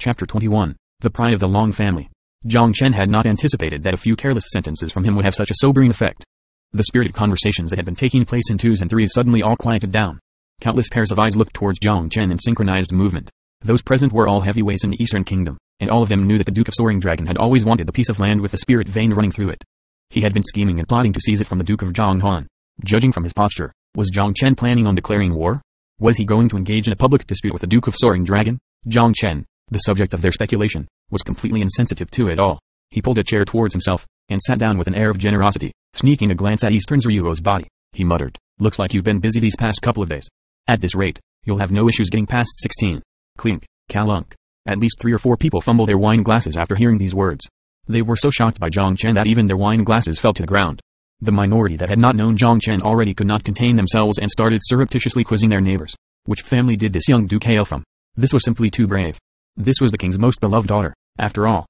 Chapter 21 The Pride of the Long Family. Jiang Chen had not anticipated that a few careless sentences from him would have such a sobering effect. The spirited conversations that had been taking place in twos and threes suddenly all quieted down. Countless pairs of eyes looked towards Jiang Chen in synchronized movement. Those present were all heavyweights in the Eastern Kingdom, and all of them knew that the Duke of Soaring Dragon had always wanted the piece of land with the spirit vein running through it. He had been scheming and plotting to seize it from the Duke of Zhonghuan. Judging from his posture, was Jiang Chen planning on declaring war? Was he going to engage in a public dispute with the Duke of Soaring Dragon? Jiang Chen, the subject of their speculation, was completely insensitive to it all. He pulled a chair towards himself, and sat down with an air of generosity, sneaking a glance at Eastern Ryuo's body. He muttered, looks like you've been busy these past couple of days. At this rate, you'll have no issues getting past 16. Clink, Kalunk. At least three or four people fumbled their wine glasses after hearing these words. They were so shocked by Jiang Chen that even their wine glasses fell to the ground. The minority that had not known Jiang Chen already could not contain themselves and started surreptitiously quizzing their neighbors. Which family did this young duke hail from? This was simply too brave. This was the king's most beloved daughter, after all.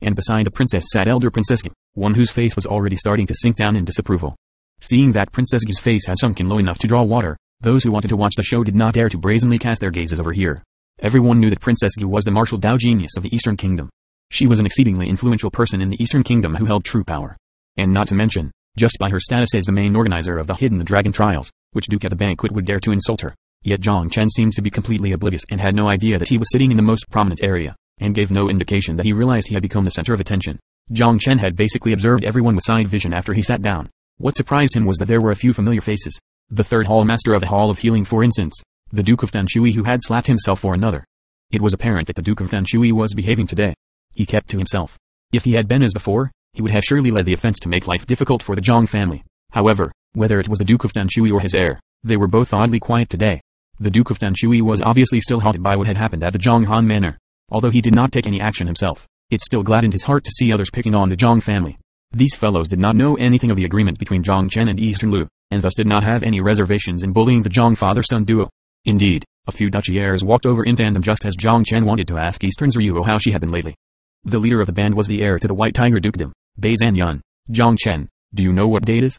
And beside the princess sat elder Princess Gu, one whose face was already starting to sink down in disapproval. Seeing that Princess Gu's face had sunken low enough to draw water, those who wanted to watch the show did not dare to brazenly cast their gazes over here. Everyone knew that Princess Gu was the martial Dao genius of the Eastern Kingdom. She was an exceedingly influential person in the Eastern Kingdom who held true power. And not to mention, just by her status as the main organizer of the Hidden Dragon trials, which Duke at the banquet would dare to insult her. Yet Jiang Chen seemed to be completely oblivious and had no idea that he was sitting in the most prominent area, and gave no indication that he realized he had become the center of attention. Jiang Chen had basically observed everyone with side vision after he sat down. What surprised him was that there were a few familiar faces. The third hall master of the Hall of Healing for instance, the Duke of Tanshui who had slapped himself for another. It was apparent that the Duke of Tanshui was behaving today. He kept to himself. If he had been as before, he would have surely led the offense to make life difficult for the Jiang family. However, whether it was the Duke of Tanshui or his heir, they were both oddly quiet today. The Duke of Tanshui was obviously still haunted by what had happened at the Zhonghan Manor. Although he did not take any action himself, it still gladdened his heart to see others picking on the Jiang family. These fellows did not know anything of the agreement between Jiang Chen and Eastern Lu, and thus did not have any reservations in bullying the Jiang father-son duo. Indeed, a few duchy heirs walked over in tandem just as Jiang Chen wanted to ask Eastern Ryuo how she had been lately. The leader of the band was the heir to the White Tiger Dukedom, Bei Zanyun. Jiang Chen, do you know what date is?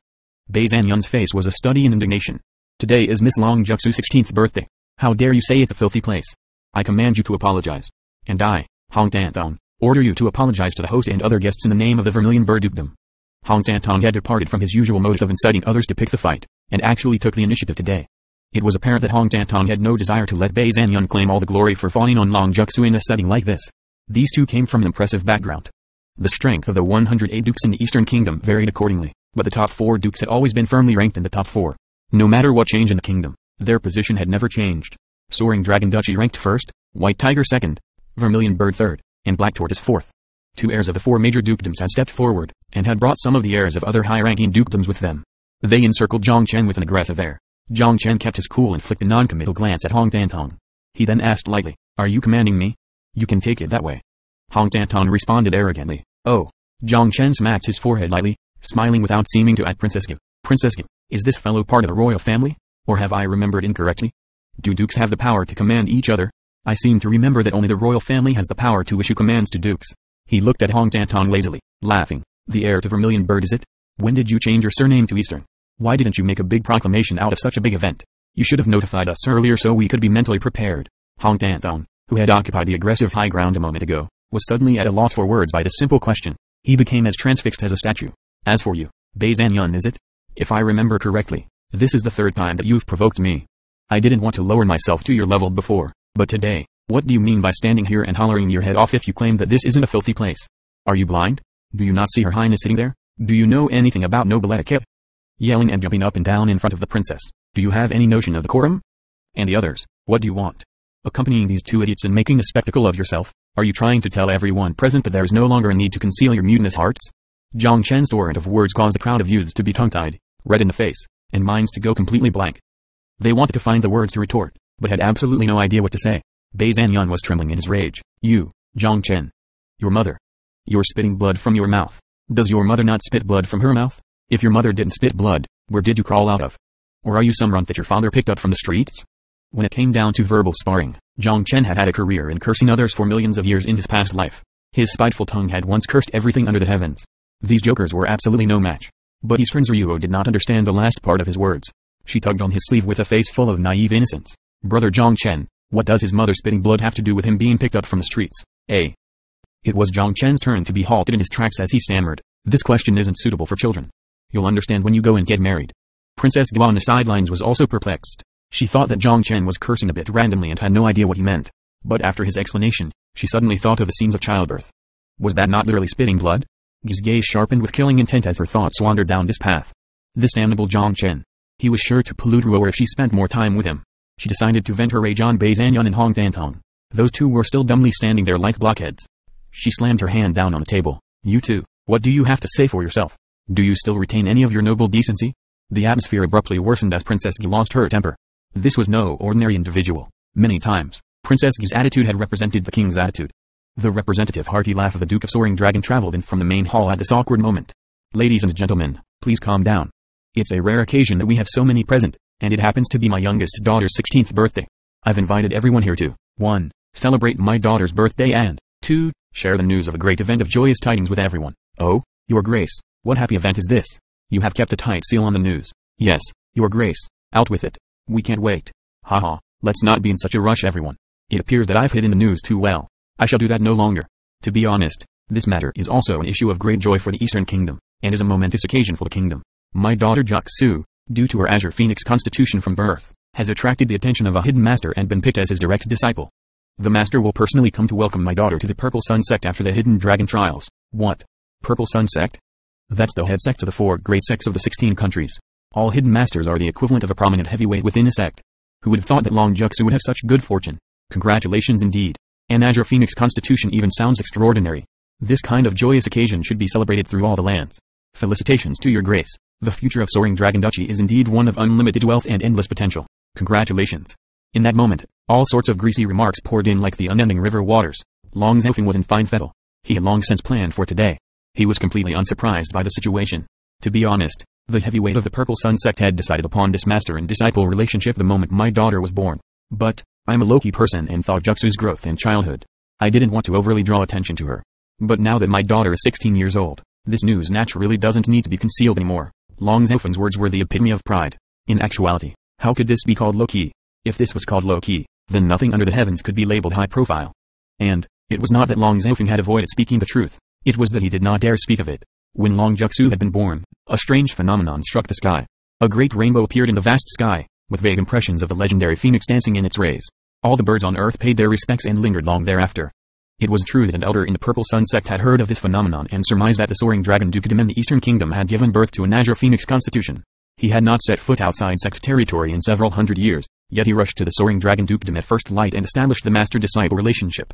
Bei Zanyun's face was a study in indignation. Today is Miss Long Juxu's 16th birthday. How dare you say it's a filthy place? I command you to apologize. And I, Hong Tantong, order you to apologize to the host and other guests in the name of the Vermilion Bird Dukedom. Hong Tantong had departed from his usual modes of inciting others to pick the fight, and actually took the initiative today. It was apparent that Hong Tantong had no desire to let Bei Zanyun claim all the glory for fawning on Long Juxu in a setting like this. These two came from an impressive background. The strength of the 108 dukes in the Eastern Kingdom varied accordingly, but the top four dukes had always been firmly ranked in the top four. No matter what change in the kingdom, their position had never changed. Soaring Dragon Duchy ranked first, White Tiger second, Vermilion Bird third, and Black Tortoise fourth. Two heirs of the four major dukedoms had stepped forward, and had brought some of the heirs of other high-ranking dukedoms with them. They encircled Jiang Chen with an aggressive air. Jiang Chen kept his cool and flicked a non-committal glance at Hong Tantong. He then asked lightly, Are you commanding me? You can take it that way. Hong Tantong responded arrogantly, Oh. Jiang Chen smacked his forehead lightly, smiling without seeming to at Princess Gu. Princess Gu, is this fellow part of the royal family? Or have I remembered incorrectly? Do dukes have the power to command each other? I seem to remember that only the royal family has the power to issue commands to dukes. He looked at Hong Tantong lazily, laughing. The heir to Vermilion Bird is it? When did you change your surname to Eastern? Why didn't you make a big proclamation out of such a big event? You should have notified us earlier so we could be mentally prepared. Hong Tantong, who had occupied the aggressive high ground a moment ago, was suddenly at a loss for words by this simple question. He became as transfixed as a statue. As for you, Bei Zanyun is it? If I remember correctly, this is the third time that you've provoked me. I didn't want to lower myself to your level before, but today, what do you mean by standing here and hollering your head off if you claim that this isn't a filthy place? Are you blind? Do you not see her highness sitting there? Do you know anything about noble etiquette? Yelling and jumping up and down in front of the princess. Do you have any notion of decorum? And the others, what do you want? Accompanying these two idiots and making a spectacle of yourself? Are you trying to tell everyone present that there is no longer a need to conceal your mutinous hearts? Jiang Chen's torrent of words caused the crowd of youths to be tongue-tied, red in the face, and minds to go completely blank. They wanted to find the words to retort, but had absolutely no idea what to say. Bei Zanyun was trembling in his rage. You, Jiang Chen. Your mother. You're spitting blood from your mouth. Does your mother not spit blood from her mouth? If your mother didn't spit blood, where did you crawl out of? Or are you some runt that your father picked up from the streets? When it came down to verbal sparring, Jiang Chen had had a career in cursing others for millions of years in his past life. His spiteful tongue had once cursed everything under the heavens. These jokers were absolutely no match. But Eastern Ryuo did not understand the last part of his words. She tugged on his sleeve with a face full of naive innocence. Brother Jiang Chen, what does his mother spitting blood have to do with him being picked up from the streets? A. It was Jiang Chen's turn to be halted in his tracks as he stammered, this question isn't suitable for children. You'll understand when you go and get married. Princess Gu on the sidelines was also perplexed. She thought that Jiang Chen was cursing a bit randomly and had no idea what he meant. But after his explanation, she suddenly thought of the scenes of childbirth. Was that not literally spitting blood? His gaze sharpened with killing intent as her thoughts wandered down this path. This damnable Jiang Chen. He was sure to pollute Ruo if she spent more time with him. She decided to vent her rage on Bei Zanyan and Hong Tantong. Those two were still dumbly standing there like blockheads. She slammed her hand down on the table. You two, what do you have to say for yourself? Do you still retain any of your noble decency? The atmosphere abruptly worsened as Princess Gu lost her temper. This was no ordinary individual. Many times, Princess Gu's attitude had represented the king's attitude. The representative hearty laugh of the Duke of Soaring Dragon traveled in from the main hall at this awkward moment. Ladies and gentlemen, please calm down. It's a rare occasion that we have so many present, and it happens to be my youngest daughter's 16th birthday. I've invited everyone here to 1. Celebrate my daughter's birthday and 2. Share the news of a great event of joyous tidings with everyone. Oh, Your Grace, what happy event is this? You have kept a tight seal on the news. Yes, Your Grace, out with it. We can't wait. Haha, let's not be in such a rush everyone. It appears that I've hidden the news too well. I shall do that no longer. To be honest, this matter is also an issue of great joy for the Eastern Kingdom, and is a momentous occasion for the kingdom. My daughter Su, due to her Azure Phoenix constitution from birth, has attracted the attention of a hidden master and been picked as his direct disciple. The master will personally come to welcome my daughter to the Purple Sun sect after the Hidden Dragon trials. What? Purple Sun sect? That's the head sect of the four great sects of the 16 countries. All hidden masters are the equivalent of a prominent heavyweight within a sect. Who would have thought that Long Juxu would have such good fortune? Congratulations indeed. An Azure Phoenix constitution even sounds extraordinary. This kind of joyous occasion should be celebrated through all the lands. Felicitations to your grace. The future of Soaring Dragon Duchy is indeed one of unlimited wealth and endless potential. Congratulations. In that moment, all sorts of greasy remarks poured in like the unending river waters. Long Zhaofeng was in fine fettle. He had long since planned for today. He was completely unsurprised by the situation. To be honest, the heavyweight of the Purple Sun sect had decided upon this master and disciple relationship the moment my daughter was born. But, I'm a low-key person and thought Juxu's growth in childhood. I didn't want to overly draw attention to her. But now that my daughter is 16 years old, this news naturally doesn't need to be concealed anymore. Long Zhaofeng's words were the epitome of pride. In actuality, how could this be called low-key? If this was called low-key, then nothing under the heavens could be labeled high profile. And, it was not that Long Zhaofeng had avoided speaking the truth, it was that he did not dare speak of it. When Long Juxu had been born, a strange phenomenon struck the sky. A great rainbow appeared in the vast sky, with vague impressions of the legendary phoenix dancing in its rays. All the birds on earth paid their respects and lingered long thereafter. It was true that an elder in the Purple Sun sect had heard of this phenomenon and surmised that the soaring dragon Dukedom in the Eastern Kingdom had given birth to an Azure Phoenix constitution. He had not set foot outside sect territory in several hundred years, Yet he rushed to the soaring dragon dukedom at first light and established the master-disciple relationship.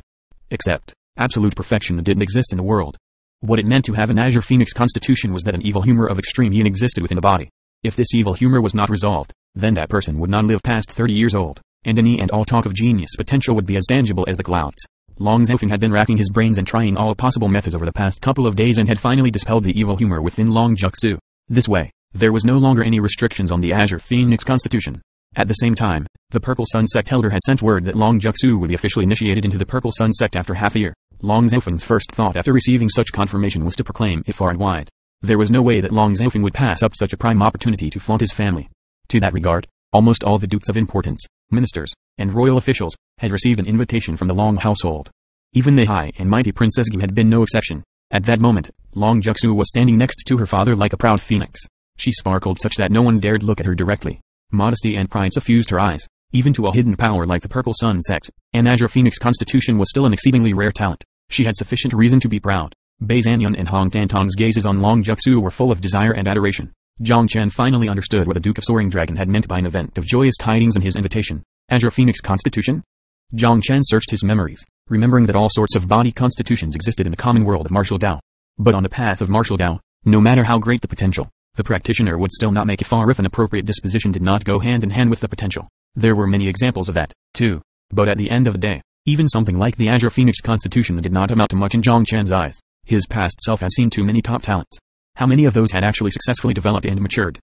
Except, absolute perfection didn't exist in the world. What it meant to have an Azure Phoenix constitution was that an evil humor of extreme yin existed within the body. If this evil humor was not resolved, then that person would not live past 30 years old, and any and all talk of genius potential would be as tangible as the clouds. Long Zhaofeng had been racking his brains and trying all possible methods over the past couple of days and had finally dispelled the evil humor within Long Juxu. This way, there was no longer any restrictions on the Azure Phoenix constitution. At the same time, the Purple Sun sect elder had sent word that Long Juxu would be officially initiated into the Purple Sun sect after half a year. Long Zhaofeng's first thought after receiving such confirmation was to proclaim it far and wide. There was no way that Long Zhaofeng would pass up such a prime opportunity to flaunt his family. To that regard, almost all the dukes of importance, ministers, and royal officials, had received an invitation from the Long household. Even the high and mighty Princess Gu had been no exception. At that moment, Long Juxu was standing next to her father like a proud phoenix. She sparkled such that no one dared look at her directly. Modesty and pride suffused her eyes. Even to a hidden power like the Purple Sun sect, an Azure Phoenix constitution was still an exceedingly rare talent. She had sufficient reason to be proud. Bei Zanyan and Hong Tantong's gazes on Long Juxu were full of desire and adoration. Jiang Chen finally understood what the Duke of Soaring Dragon had meant by an event of joyous tidings in his invitation. Azure Phoenix Constitution? Jiang Chen searched his memories, remembering that all sorts of body constitutions existed in the common world of martial Dao. But on the path of martial Dao, no matter how great the potential, the practitioner would still not make it far if an appropriate disposition did not go hand in hand with the potential. There were many examples of that, too. But at the end of the day, even something like the Azure Phoenix Constitution did not amount to much in Jiang Chen's eyes. His past self had seen too many top talents. How many of those had actually successfully developed and matured?